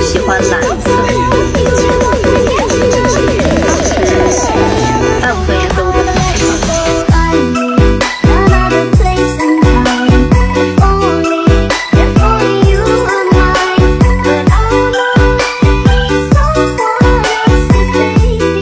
喜欢蓝色曾